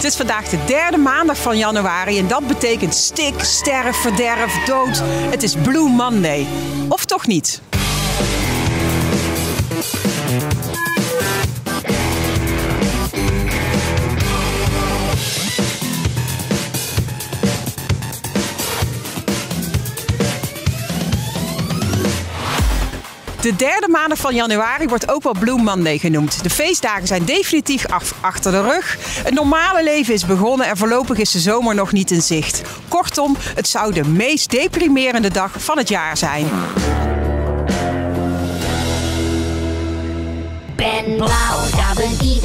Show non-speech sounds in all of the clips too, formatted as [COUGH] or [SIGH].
Het is vandaag de derde maandag van januari en dat betekent stik, sterf, verderf, dood. Het is Blue Monday. Of toch niet? De derde maandag van januari wordt ook wel Blue Monday genoemd. De feestdagen zijn definitief achter de rug. Het normale leven is begonnen en voorlopig is de zomer nog niet in zicht. Kortom, het zou de meest deprimerende dag van het jaar zijn. Ben blauw, dabbedi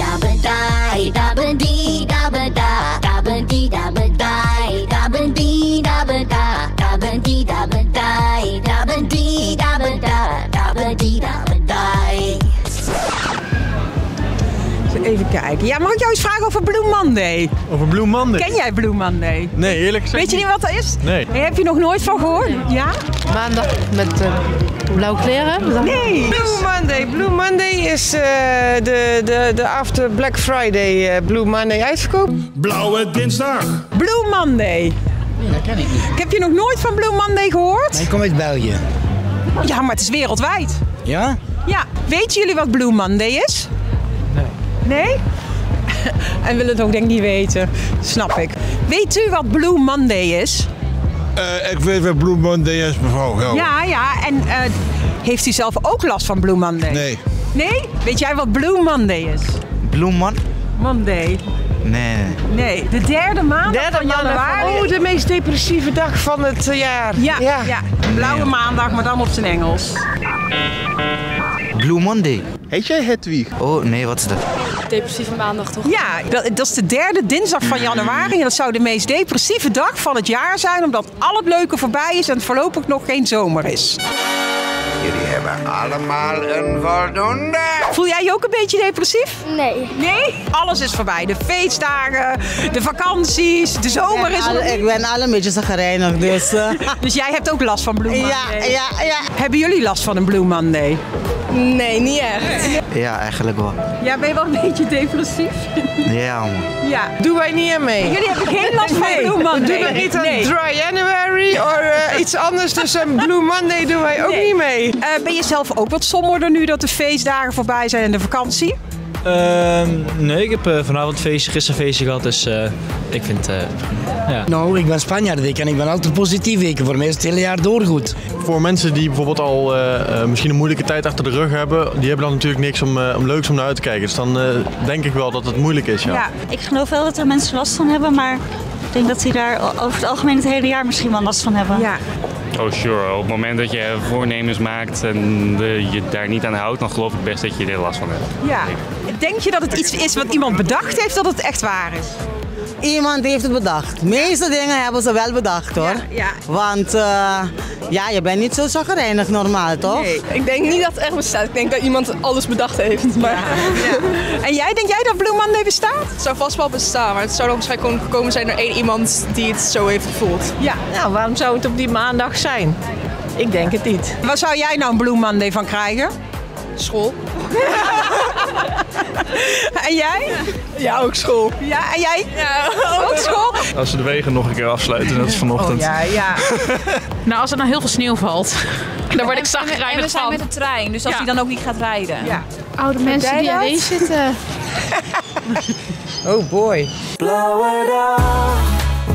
kijken. Ja, mag ik jou eens vragen over Blue Monday? Over Blue Monday? Ken jij Blue Monday? Nee, eerlijk gezegd Weet je niet wat dat is? Nee. Heb je nog nooit van gehoord? Ja? Maandag met eh, blauwe kleren. Nee. Blue Monday. Blue Monday is eh, de, de, de after Black Friday eh, Blue Monday uitverkoop. Blauwe dinsdag. Blue Monday. Dat ken ik niet. Heb je nog nooit van Blue Monday gehoord? Ik kom uit België. Ja, maar het is wereldwijd. Ja? Ja, weten jullie wat Blue Monday is? Nee. Nee? [LAUGHS] en willen het ook denk ik niet weten. Snap ik. Weet u wat Blue Monday is? Eh, ik weet wat Blue Monday is, mevrouw Gelder. Ja, ja. En eh, heeft u zelf ook last van Blue Monday? Nee. Nee? Weet jij wat Blue Monday is? Bloemman? Monday. Nee, nee. De derde maandag van januari. Oh, de meest depressieve dag van het eh, jaar. Ja, ja. blauwe maandag, maar dan op zijn Engels. Blue Monday. Heet jij Hedwig? Oh, nee, wat is dat? Depressieve maandag toch? Ja, dat, dat is de derde dinsdag van januari. En dat zou de meest depressieve dag van het jaar zijn, omdat al het leuke voorbij is en het voorlopig nog geen zomer is. Jullie hebben allemaal een voldoende. Voel jij je ook een beetje depressief? Nee. Nee? Alles is voorbij. De feestdagen, de vakanties, de zomer is. Ik ben al een beetje zagrijnig, dus... [LAUGHS] eh, Dus jij hebt ook last van Blue Monday? ja, ja, ja. Hebben jullie last van een Blue Monday? Nee, niet echt. Ja, eigenlijk wel. Ja, ben je wel een beetje depressief? Ja, man. Ja. Doen wij niet aan mee. Jullie hebben geen last van Blue Monday? we doen er niet aan Nee. Dry January of eh, iets anders. Dus een Blue Monday doen wij ook Nee. niet mee. Eh, ben je zelf ook wat somberder nu dat de feestdagen voorbij zijn en de vakantie? Ehm, nee, ik heb eh, vanavond feestje, gisteren feestje gehad, dus eh, ik vind... eh, ja. Nou, ik ben Spanjaard ik en ik ben altijd positief. Ik. Voor mij is het hele jaar door goed. Voor mensen die bijvoorbeeld al misschien een moeilijke tijd achter de rug hebben, die hebben dan natuurlijk niks om, om leuks om naar uit te kijken. Dus dan eh, denk ik wel dat het moeilijk is, ja. Ik geloof wel dat er mensen last van hebben, maar ik denk dat die daar over het algemeen het hele jaar misschien wel last van hebben. Ja. Oh sure, op het moment dat je voornemens maakt en je daar niet aan houdt, dan geloof ik best dat je er last van hebt. Ja. Denk je dat het iets is wat iemand bedacht heeft dat het echt waar is? Iemand heeft het bedacht. De meeste dingen hebben ze wel bedacht hoor. Ja. Want eh, ja, je bent niet zo zagrijnig normaal, toch? Nee. Ik denk niet dat het echt bestaat. Ik denk dat iemand alles bedacht heeft. Maar En jij, denk jij dat Blue Monday bestaat? het zou vast wel bestaan. Maar het zou dan waarschijnlijk gewoon gekomen zijn door één iemand die het zo heeft gevoeld. Ja. Nou, waarom zou het op die maandag zijn? Ik denk het niet. Waar zou jij nou een Blue Monday van krijgen? School? [LAUGHS] En jij? Ja, ook school. Ja, en jij? Ja, Ook school? Als ze de wegen nog een keer afsluiten, net als vanochtend. Ja, ja. [LAUGHS] Nou, als er nou heel veel sneeuw valt, dan word ik En we zijn van. met de trein, dus als Ja. die dan ook niet gaat rijden. ja. Oude mensen die alleen zitten. [LAUGHS] Oh boy.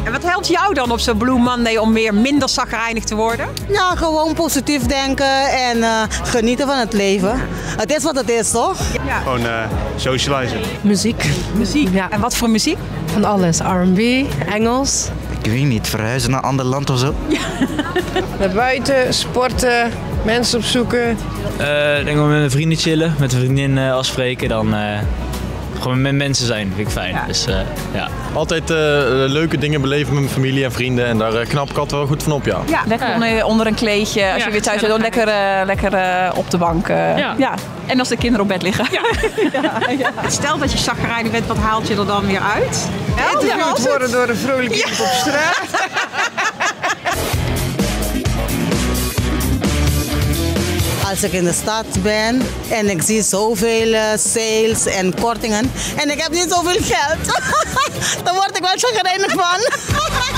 En wat helpt jou dan op zo'n Blue Monday om weer minder zagrijnig te worden? Nou, gewoon positief denken en eh, genieten van het leven. Het is wat het is, toch? Gewoon eh socializen. Muziek. Muziek. Ja. En wat voor muziek? Van alles. R&B, Engels. Ik weet niet, verhuizen naar een ander land of zo? Naar buiten, sporten, mensen opzoeken. Eh, ik denk wel met mijn vrienden chillen, met een vriendin afspreken, dan eh, gewoon met mensen zijn, vind ik fijn. Ja. Dus eh, ja. Altijd eh, leuke dingen beleven met mijn familie en vrienden en daar eh, knap ik altijd wel goed van op, ja. Ja. Lekker onder, onder een kleedje, als Ja, je weer thuis bent, dan lekker, lekker op de bank. eh, Ja. En als de kinderen op bed liggen. [LAUGHS] Stel dat je zagrijnig bent, wat haalt je er dan weer uit? Interviewd worden door een vrolijk iemand op straat. [LAUGHS] als ik in de stad ben en ik zie zoveel eh, sales en kortingen en ik heb niet zoveel geld, [LAUGHS] dan word ik wel chagrijnig van. [LAUGHS]